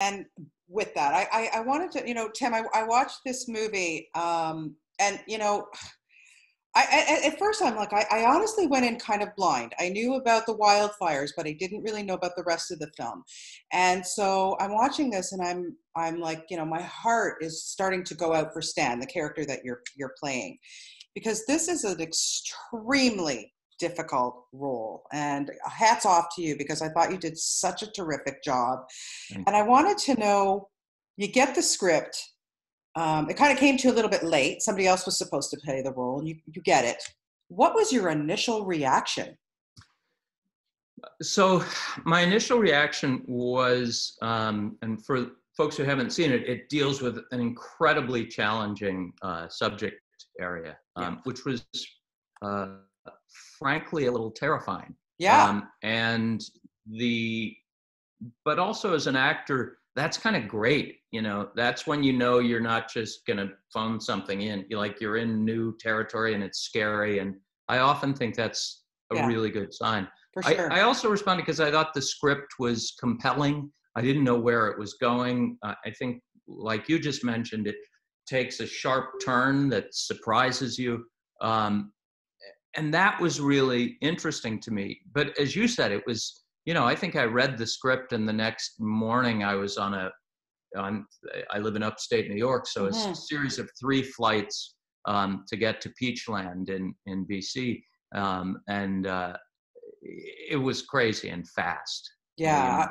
and with that, I, I, I wanted to, you know, Tim, I, I watched this movie, um, and you know, I, at first I'm like, I, I honestly went in kind of blind. I knew about the wildfires, but I didn't really know about the rest of the film. And so I'm watching this, and I'm, I'm like, you know, my heart is starting to go out for Stan, the character that you're, you're playing, because this is an extremely difficult role. And hats off to you because I thought you did such a terrific job. Mm-hmm. And I wanted to know you get the script. Um, it kind of came to you a little bit late. Somebody else was supposed to play the role, and you, you get it. What was your initial reaction? So, my initial reaction was, um, and for folks who haven't seen it, it deals with an incredibly challenging uh, subject area, um, yeah. which was uh, frankly a little terrifying. Yeah. Um, and the, but also as an actor, that's kind of great. You know, that's when you know you're not just going to phone something in. You're like you're in new territory and it's scary. And I often think that's a yeah. really good sign. For sure. I, I also responded because I thought the script was compelling. I didn't know where it was going. Uh, I think, like you just mentioned, it takes a sharp turn that surprises you. Um, and that was really interesting to me. But as you said, it was, you know, I think I read the script and the next morning I was on a, on, I live in upstate New York, so mm-hmm. a series of three flights um, to get to Peachland in, in BC. Um, and uh, it was crazy and fast. Yeah.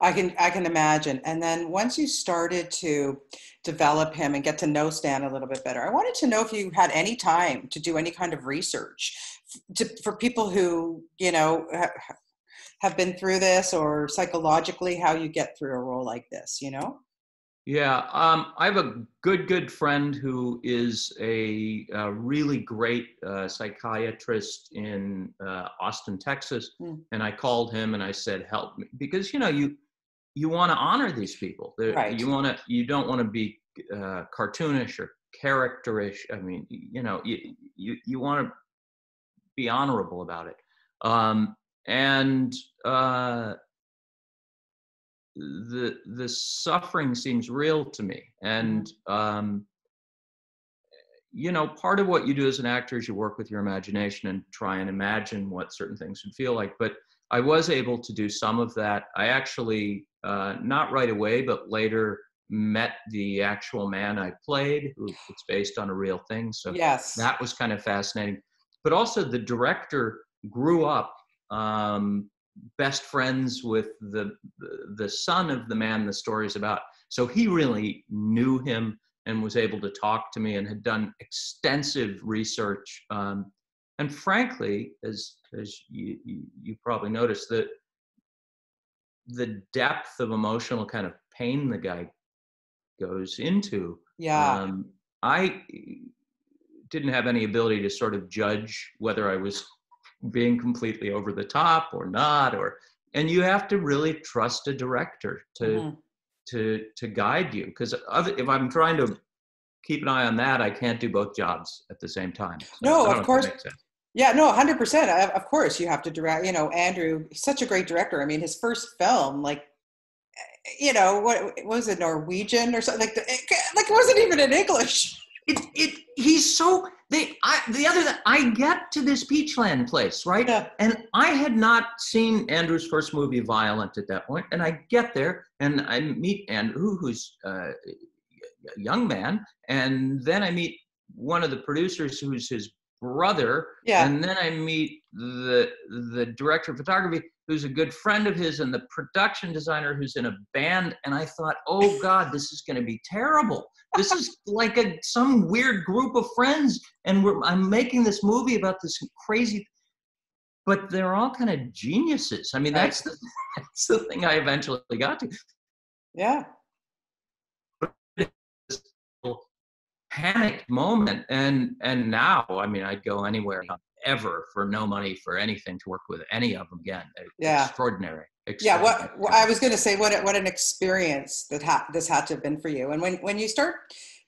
I can I can imagine. And then once you started to develop him and get to know Stan a little bit better, I wanted to know if you had any time to do any kind of research to, for people who you know have been through this or psychologically how you get through a role like this. You know. Yeah, um, I have a good, good friend who is a, a really great uh, psychiatrist in uh, Austin, Texas, mm. and I called him and I said, "Help me," because you know you you want to honor these people. Right. You want to. You don't want to be uh, cartoonish or characterish. I mean, you know, you you, you want to be honorable about it. Um, and uh, the the suffering seems real to me. And mm-hmm. um, you know, part of what you do as an actor is you work with your imagination and try and imagine what certain things would feel like. But I was able to do some of that. I actually, uh, not right away, but later met the actual man I played, who it's based on a real thing. So yes. that was kind of fascinating. But also, the director grew up um, best friends with the, the son of the man the story's about. So he really knew him and was able to talk to me and had done extensive research um, and frankly, as as you, you, you probably noticed, that the depth of emotional kind of pain the guy goes into. Yeah. Um, I didn't have any ability to sort of judge whether I was being completely over the top or not, or and you have to really trust a director to mm-hmm. to to guide you because if I'm trying to keep an eye on that, I can't do both jobs at the same time. So no, of course. Yeah, no, 100%. Of course, you have to direct, you know, Andrew, such a great director. I mean, his first film, like, you know, what, was it, Norwegian or something? Like, like it wasn't even in English. It, it, he's so, they, I, the other, that I get to this Peachland place, right? Yeah. And I had not seen Andrew's first movie, Violent, at that point. And I get there and I meet Andrew, who's uh, a young man. And then I meet one of the producers who's his brother. Yeah. And then I meet the the director of photography, who's a good friend of his, and the production designer who's in a band. And I thought, oh God, this is going to be terrible. This is like a some weird group of friends, and I'm making this movie about this crazy. But they're all kind of geniuses. I mean, that's the, that's the thing I eventually got to. Yeah panicked moment and and now i mean i'd go anywhere ever for no money for anything to work with any of them again. Yeah. extraordinary, extraordinary. yeah what, i was going to say what what an experience that ha- this had to have been for you. And when when you start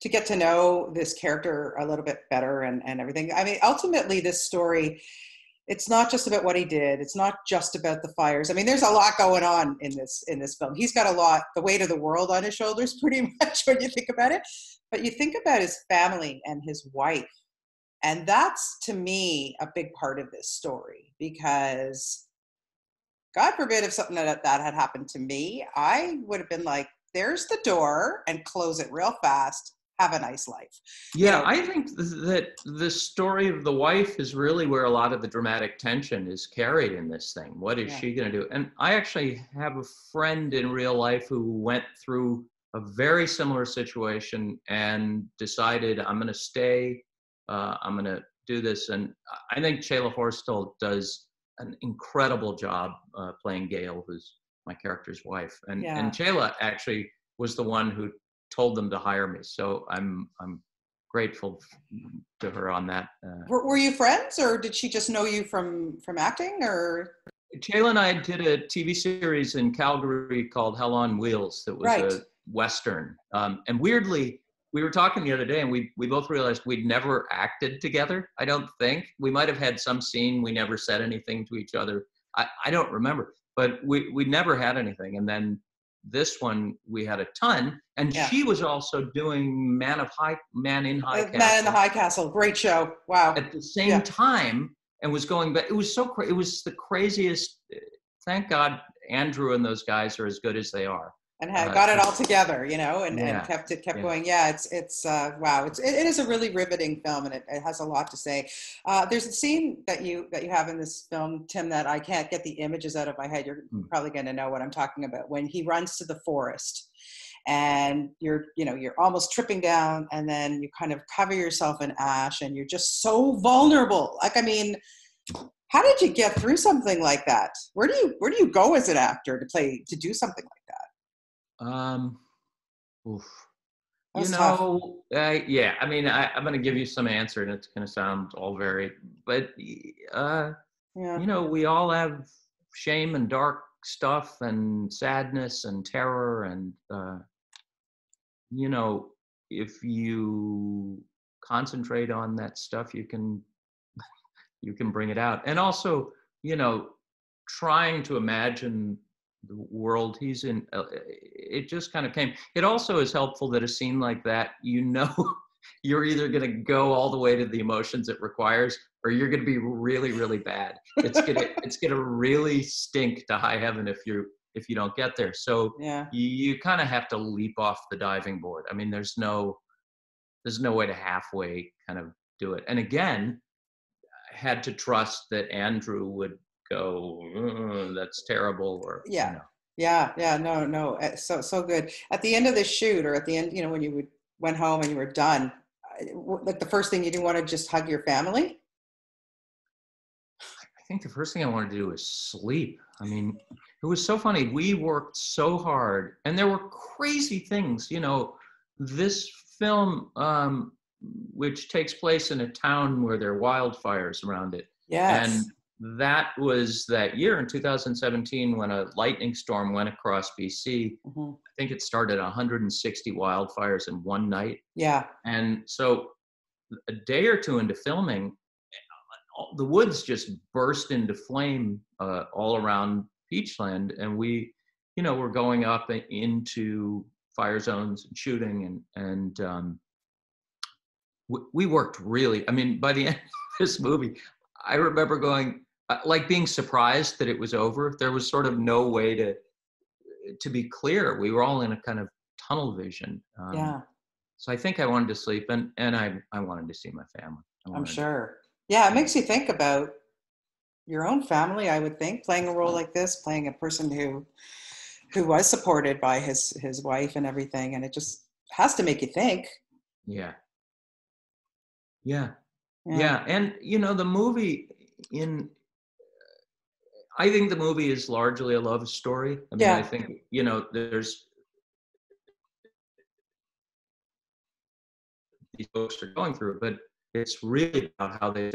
to get to know this character a little bit better and and everything i mean ultimately this story it's not just about what he did it's not just about the fires. I mean there's a lot going on in this in this film. He's got a lot the weight of the world on his shoulders pretty much when you think about it but you think about his family and his wife and that's to me a big part of this story because god forbid if something like that had happened to me i would have been like there's the door and close it real fast have a nice life. Yeah, you know, I think that the story of the wife is really where a lot of the dramatic tension is carried in this thing. What is yeah. she going to do? And I actually have a friend in real life who went through a very similar situation and decided, I'm going to stay, uh, I'm going to do this. And I think Chelah Horsdal does an incredible job uh, playing Gail, who's my character's wife. And, yeah. and Chelah actually was the one who told them to hire me. So I'm I'm grateful to her on that. Uh, were, were, you friends, or did she just know you from from acting, or? Chayla and I did a TV series in Calgary called Hell on Wheels that was right. a western, um, and weirdly. We were talking the other day, and we we both realized we'd never acted together. I don't think we might have had some scene. We never said anything to each other. I, I don't remember, but we we never had anything. And then this one we had a ton and yeah. she was also doing man of high man in high uh, castle, man in the high castle great show wow at the same yeah. time and was going back it was so cra- it was the craziest thank god andrew and those guys are as good as they are and had, uh, got it all together, you know, and, yeah, and kept it kept yeah. going. Yeah, it's it's uh, wow, it's it, it is a really riveting film, and it, it has a lot to say. Uh, there's a scene that you that you have in this film, Tim, that I can't get the images out of my head. You're mm. probably going to know what I'm talking about when he runs to the forest, and you're you know you're almost tripping down, and then you kind of cover yourself in ash, and you're just so vulnerable. Like I mean. How did you get through something like that? Where do you where do you go as an actor to play to do something like that? Um, oof. you know, uh, yeah. I mean, I, am going to give you some answer, and it's going to sound all very, but uh, yeah. you know, we all have shame and dark stuff, and sadness and terror, and uh, you know, if you concentrate on that stuff, you can you can bring it out, and also, you know, trying to imagine the world he's in uh, it just kind of came. It also is helpful that a scene like that you know you're either going to go all the way to the emotions it requires or you're going to be really really bad. It's going to it's going to really stink to high heaven if you if you don't get there. So yeah. you, you kind of have to leap off the diving board. I mean there's no there's no way to halfway kind of do it. And again I had to trust that andrew would go, that's terrible, or yeah. You know. Yeah, yeah, no, no, eh, so so good. At the end of the shoot, or at the end, you know, when you would, went home and you were done, like the first thing you didn't want to just hug your family. I think the first thing I wanted to do was sleep. I mean, it was so funny. We worked so hard, and there were crazy things. You know, this film, um, which takes place in a town where there are wildfires around it. Yes. And that was that year in 2017 when a lightning storm went across BC. Mm-hmm. I think it started 160 wildfires in one night. Yeah. And so a day or two into filming, the woods just burst into flame uh, all around Peachland, and we, you know, were going up into fire zones and shooting, and and um, we worked really. I mean, by the end of this movie, I remember going, like being surprised that it was over. There was sort of no way to to be clear. We were all in a kind of tunnel vision. Um, yeah. So I think I wanted to sleep, and and I I wanted to see my family. I'm sure. To, yeah, it makes you think about your own family. I would think playing a role like this, playing a person who who was supported by his his wife and everything, and it just has to make you think. Yeah. Yeah. Yeah, yeah. and you know the movie in I think the movie is largely a love story. I mean, yeah. I think you know there's these folks are going through, but it's really about how they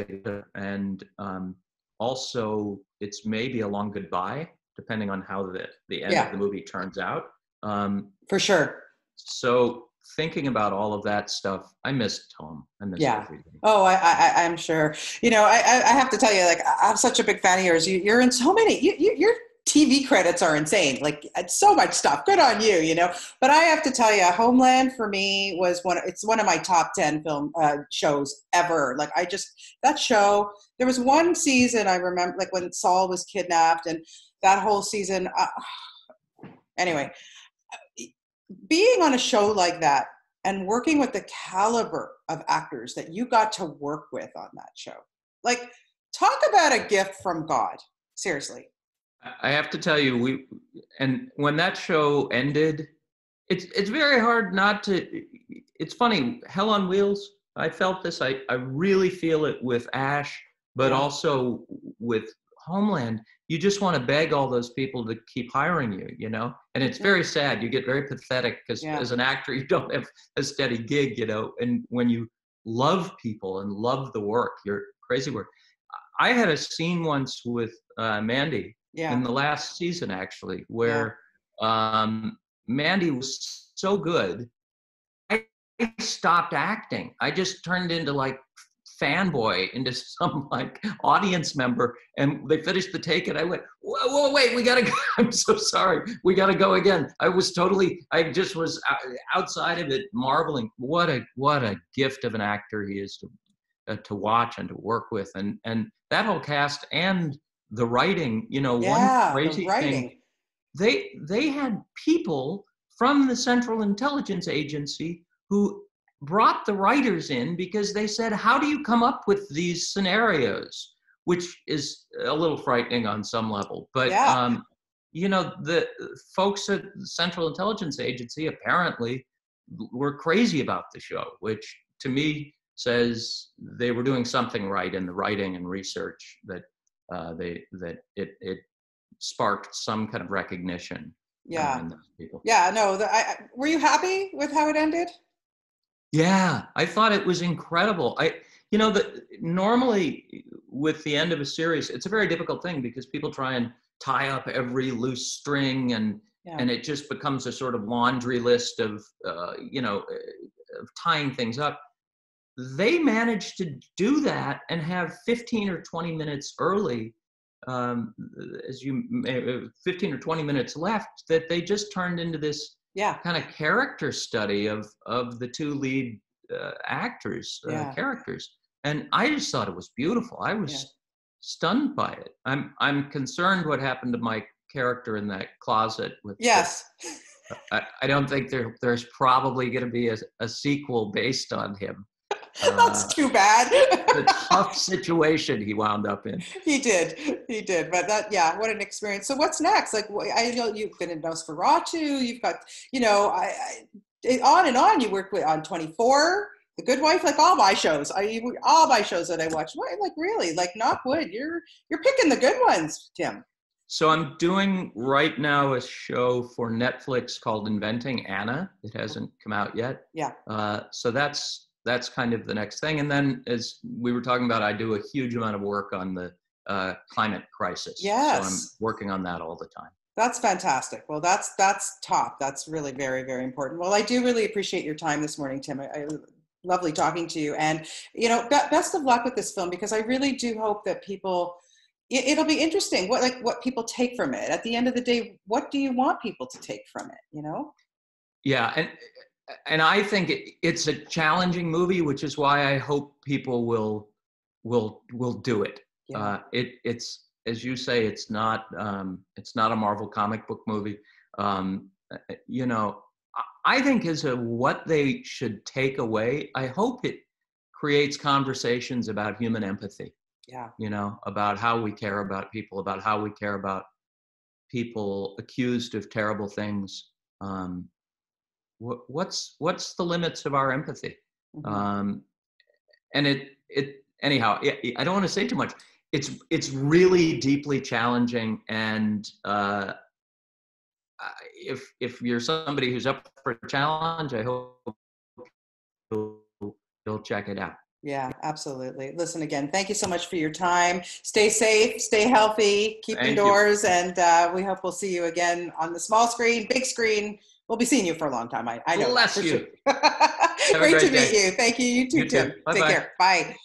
and um, also it's maybe a long goodbye, depending on how the the end yeah. of the movie turns out. Um, For sure. So thinking about all of that stuff, I missed home. I missed Yeah. everything. Oh, I, I, I'm sure. You know, I, I I have to tell you, like, I'm such a big fan of yours. You, you're in so many. You, you, your TV credits are insane. Like, it's so much stuff. Good on you. You know, but I have to tell you, Homeland for me was one. It's one of my top ten film uh, shows ever. Like, I just that show. There was one season I remember, like when Saul was kidnapped, and that whole season. Uh, anyway, being on a show like that and working with the caliber of actors that you got to work with on that show. Like, talk about a gift from God. Seriously. I have to tell you, we and when that show ended, it's it's very hard not to. It's funny, Hell on Wheels. I felt this. I I really feel it with Ash, but also with Homeland. You just want to beg all those people to keep hiring you, you know. And it's very sad. You get very pathetic because Yeah. as an actor, you don't have a steady gig, you know. And when you love people and love the work, you're crazy work. I had a scene once with uh, Mandy Yeah. in the last season actually where um, mandy was so good I stopped acting i just turned into like fanboy into some like audience member and they finished the take and i went whoa, whoa wait we gotta go i'm so sorry we gotta go again i was totally i just was outside of it marveling what a what a gift of an actor he is to uh, to watch and to work with and and that whole cast and the writing you know yeah. one crazy the thing they they had people from the central intelligence agency who brought the writers in because they said how do you come up with these scenarios which is a little frightening on some level but Yeah. um you know the folks at the central intelligence agency apparently were crazy about the show which to me says they were doing something right in the writing and research that uh, they that it it sparked some kind of recognition Yeah. in those people. Yeah. No. The, I- were you happy with how it ended? Yeah, I thought it was incredible. I, you know, that normally with the end of a series, it's a very difficult thing because people try and tie up every loose string, and Yeah. and it just becomes a sort of laundry list of, uh, you know, uh, of tying things up. They managed to do that and have 15 or 20 minutes early, um, as you, uh, 15 or 20 minutes left, that they just turned into this yeah. kind of character study of of the two lead uh, actors uh, Yeah. characters and i just thought it was beautiful i was Yeah. stunned by it i'm i'm concerned what happened to my character in that closet with the- Yes. I, I don't think there there's probably going to be a, a sequel based on him That's uh, too bad. the tough situation he wound up in he did. He did. But that, yeah, what an experience. So what's next? Like, I know you've been in Nosferatu. You've got, you know, I, I on and on. You worked with on 24, The Good Wife, like all my shows. I all my shows that I watch. What, like really, like knock wood. You're you're picking the good ones, Tim. So I'm doing right now a show for Netflix called Inventing Anna. It hasn't come out yet. Yeah. Uh, so that's that's kind of the next thing. And then, as we were talking about, I do a huge amount of work on the uh, climate crisis. So I'm working on that all the time. That's fantastic. Well, that's that's top. That's really very very important. Well, I do really appreciate your time this morning, Tim. I, I lovely talking to you, and you know, be, best of luck with this film because I really do hope that people. It, it'll be interesting what like what people take from it. At the end of the day, what do you want people to take from it? You know? Yeah, and and I think it, it's a challenging movie, which is why I hope people will will will do it. Yeah. Uh, it it's as you say, it's not um, it's not a Marvel comic book movie. Um, you know, I- think as a what they should take away. I hope it creates conversations about human empathy. yeah. You know, about how we care about people, about how we care about people accused of terrible things. Um, what, what's what's the limits of our empathy? Mhm. um, and it it anyhow I- i don't want to say too much it's it's really deeply challenging and uh, if if you're somebody who's up for a challenge i hope you'll, you'll check it out yeah, absolutely. Listen again. Thank you so much for your time. Stay safe, stay healthy, keep Thank you. indoors, and uh, we hope we'll see you again on the small screen, big screen, we'll be seeing you for a long time. I, I know. Bless you. Sure. great, great, to day. meet you. Thank you. You too, you Tim. Too. Take care. Bye.